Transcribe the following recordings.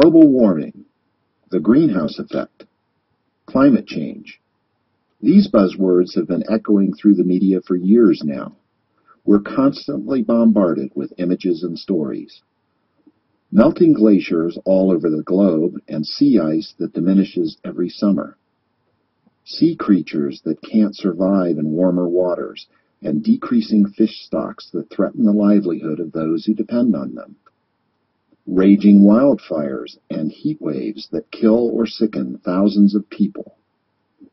Global warming, the greenhouse effect, climate change. These buzzwords have been echoing through the media for years now. We're constantly bombarded with images and stories. Melting glaciers all over the globe and sea ice that diminishes every summer. Sea creatures that can't survive in warmer waters and decreasing fish stocks that threaten the livelihood of those who depend on them. Raging wildfires and heat waves that kill or sicken thousands of people.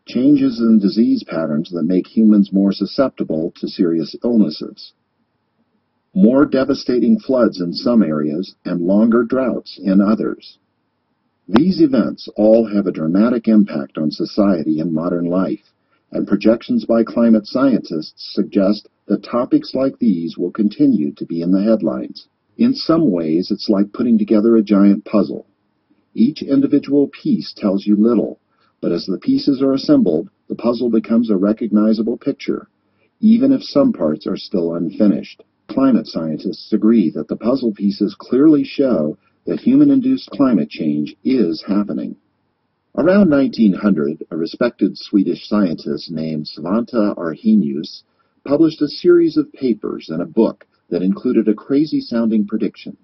Changes in disease patterns that make humans more susceptible to serious illnesses more devastating floods in some areas, and longer droughts in others. These events all have a dramatic impact on society and modern life, and projections by climate scientists suggest that topics like these will continue to be in the headlines. In some ways, it's like putting together a giant puzzle. Each individual piece tells you little, but as the pieces are assembled, the puzzle becomes a recognizable picture, even if some parts are still unfinished. Climate scientists agree that the puzzle pieces clearly show that human-induced climate change is happening. Around 1900, a respected Swedish scientist named Svante Arrhenius published a series of papers and a book that included a crazy-sounding prediction.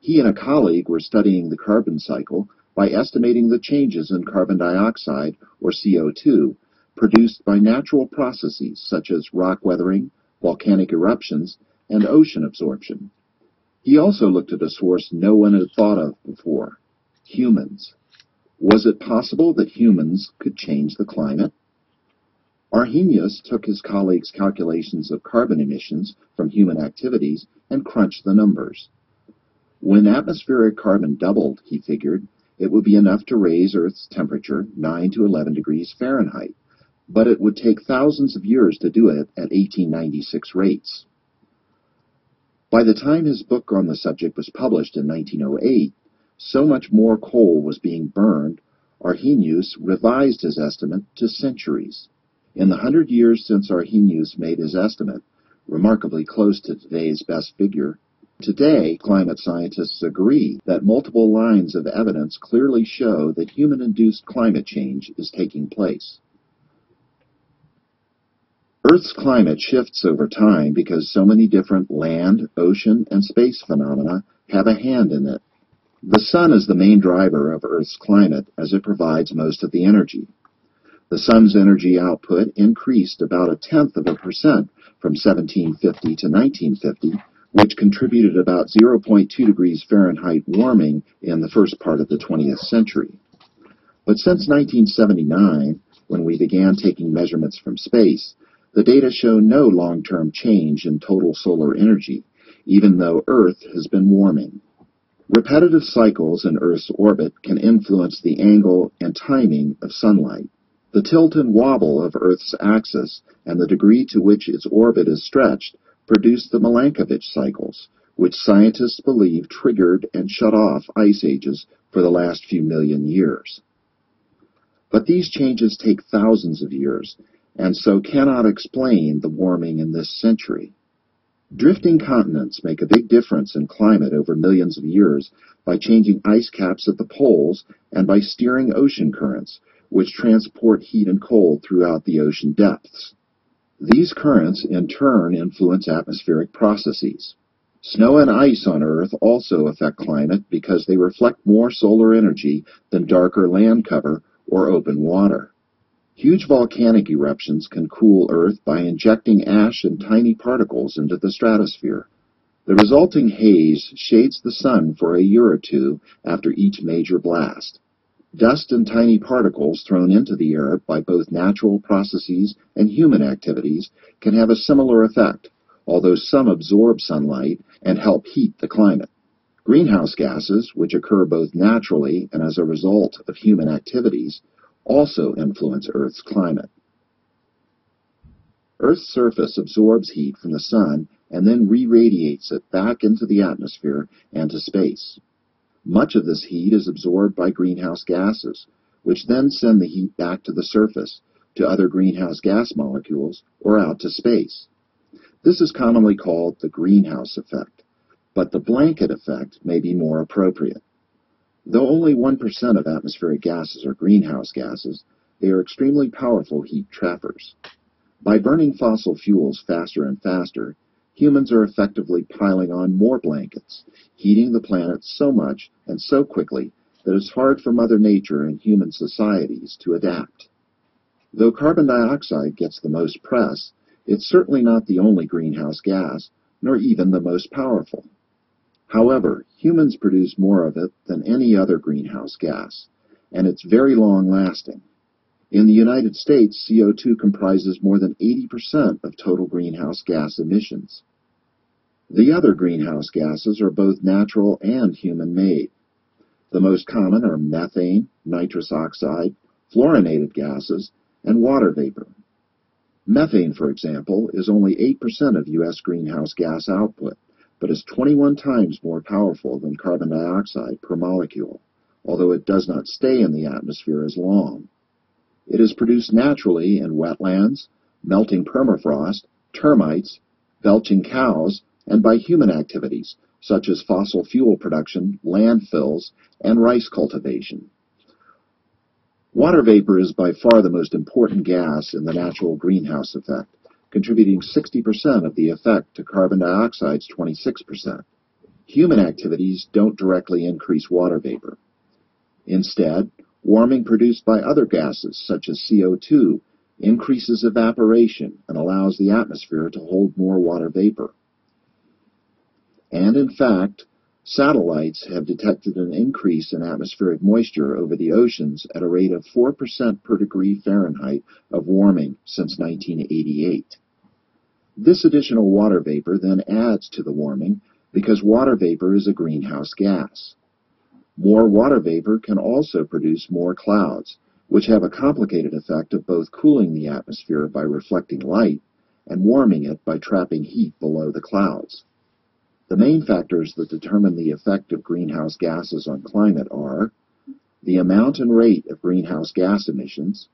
He and a colleague were studying the carbon cycle by estimating the changes in carbon dioxide, or CO2, produced by natural processes such as rock weathering, volcanic eruptions, and ocean absorption. He also looked at a source no one had thought of before humans. Was it possible that humans could change the climate? Arrhenius took his colleagues' calculations of carbon emissions from human activities and crunched the numbers. When atmospheric carbon doubled, he figured, it would be enough to raise Earth's temperature 9 to 11 degrees Fahrenheit, but it would take thousands of years to do it at 1896 rates. By the time his book on the subject was published in 1908, so much more coal was being burned, Arrhenius revised his estimate to centuries. In the hundred years since Arrhenius made his estimate, remarkably close to today's best figure, today climate scientists agree that multiple lines of evidence clearly show that human-induced climate change is taking place. Earth's climate shifts over time because so many different land, ocean, and space phenomena have a hand in it. The sun is the main driver of Earth's climate as it provides most of the energy. The sun's energy output increased about a tenth of a percent from 1750 to 1950, which contributed about 0.2 degrees Fahrenheit warming in the first part of the 20th century. But since 1979, when we began taking measurements from space, the data show no long-term change in total solar energy, even though Earth has been warming. Repetitive cycles in Earth's orbit can influence the angle and timing of sunlight. The tilt and wobble of Earth's axis and the degree to which its orbit is stretched produce the Milankovitch cycles, which scientists believe triggered and shut off ice ages for the last few million years. But these changes take thousands of years, and so cannot explain the warming in this century. Drifting continents make a big difference in climate over millions of years by changing ice caps at the poles and by steering ocean currents, which transport heat and cold throughout the ocean depths. These currents, in turn, influence atmospheric processes. Snow and ice on Earth also affect climate because they reflect more solar energy than darker land cover or open water. Huge volcanic eruptions can cool Earth by injecting ash and tiny particles into the stratosphere. The resulting haze shades the sun for a year or two after each major blast. Dust and tiny particles thrown into the air by both natural processes and human activities can have a similar effect, although some absorb sunlight and help heat the climate. Greenhouse gases, which occur both naturally and as a result of human activities, also influence Earth's climate. Earth's surface absorbs heat from the sun and then re-radiates it back into the atmosphere and to space. Much of this heat is absorbed by greenhouse gases, which then send the heat back to the surface, to other greenhouse gas molecules, or out to space. This is commonly called the greenhouse effect, but the blanket effect may be more appropriate. Though only 1% of atmospheric gases are greenhouse gases, they are extremely powerful heat trappers. By burning fossil fuels faster and faster, humans are effectively piling on more blankets, heating the planet so much and so quickly that it's hard for Mother Nature and human societies to adapt. Though carbon dioxide gets the most press, it's certainly not the only greenhouse gas, nor even the most powerful. However, humans produce more of it than any other greenhouse gas, and it's very long lasting. In the United States, CO2 comprises more than 80% of total greenhouse gas emissions. The other greenhouse gases are both natural and human-made. The most common are methane, nitrous oxide, fluorinated gases, and water vapor. Methane, for example, is only 8% of U.S. greenhouse gas output, but is 21 times more powerful than carbon dioxide per molecule, although it does not stay in the atmosphere as long. It is produced naturally in wetlands, melting permafrost, termites, belching cows, and by human activities, such as fossil fuel production, landfills, and rice cultivation. Water vapor is by far the most important gas in the natural greenhouse effect, contributing 60% of the effect to carbon dioxide's 26%. Human activities don't directly increase water vapor. Instead, Warming produced by other gases, such as CO2, increases evaporation and allows the atmosphere to hold more water vapor. And in fact, satellites have detected an increase in atmospheric moisture over the oceans at a rate of 4% per degree Fahrenheit of warming since 1988. This additional water vapor then adds to the warming because water vapor is a greenhouse gas. More water vapor can also produce more clouds, which have a complicated effect of both cooling the atmosphere by reflecting light and warming it by trapping heat below the clouds. The main factors that determine the effect of greenhouse gases on climate are the amount and rate of greenhouse gas emissions,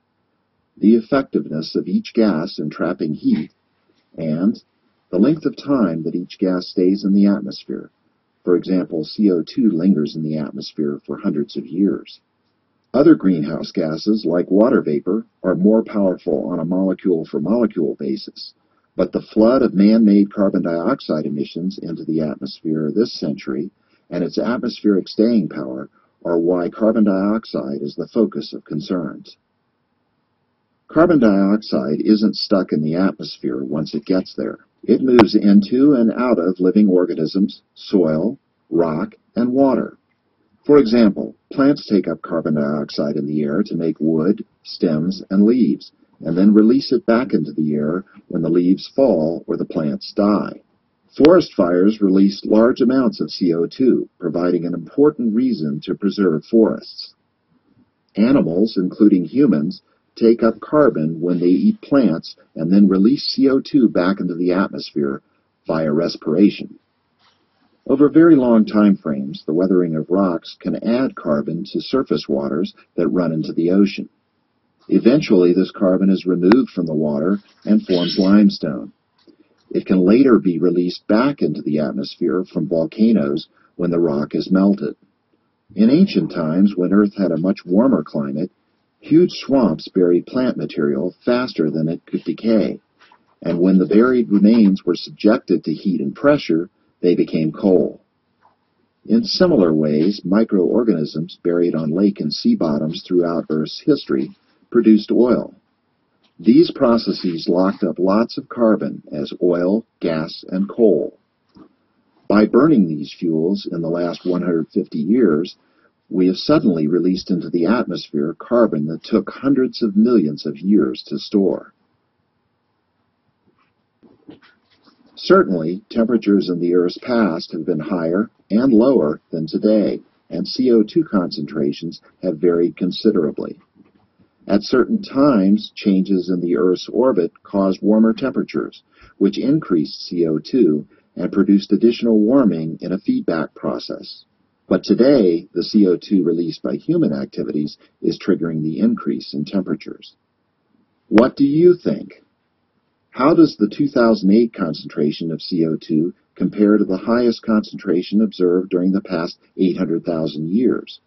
the effectiveness of each gas in trapping heat, and the length of time that each gas stays in the atmosphere, for example, CO2 lingers in the atmosphere for hundreds of years. Other greenhouse gases, like water vapor, are more powerful on a molecule-for-molecule basis, but the flood of man-made carbon dioxide emissions into the atmosphere this century and its atmospheric staying power are why carbon dioxide is the focus of concerns. Carbon dioxide isn't stuck in the atmosphere once it gets there. It moves into and out of living organisms, soil, rock, and water. For example, plants take up carbon dioxide in the air to make wood, stems, and leaves, and then release it back into the air when the leaves fall or the plants die. Forest fires release large amounts of CO2, providing an important reason to preserve forests. Animals, including humans, take up carbon when they eat plants and then release CO2 back into the atmosphere via respiration. Over very long time frames, the weathering of rocks can add carbon to surface waters that run into the ocean. Eventually, this carbon is removed from the water and forms limestone. It can later be released back into the atmosphere from volcanoes when the rock is melted. In ancient times, when Earth had a much warmer climate, Huge swamps buried plant material faster than it could decay, and when the buried remains were subjected to heat and pressure, they became coal. In similar ways, microorganisms buried on lake and sea bottoms throughout Earth's history produced oil. These processes locked up lots of carbon as oil, gas, and coal. By burning these fuels in the last 150 years, we have suddenly released into the atmosphere carbon that took hundreds of millions of years to store. Certainly, temperatures in the Earth's past have been higher and lower than today, and CO2 concentrations have varied considerably. At certain times, changes in the Earth's orbit caused warmer temperatures, which increased CO2 and produced additional warming in a feedback process. But today, the CO2 released by human activities is triggering the increase in temperatures. What do you think? How does the 2008 concentration of CO2 compare to the highest concentration observed during the past 800,000 years?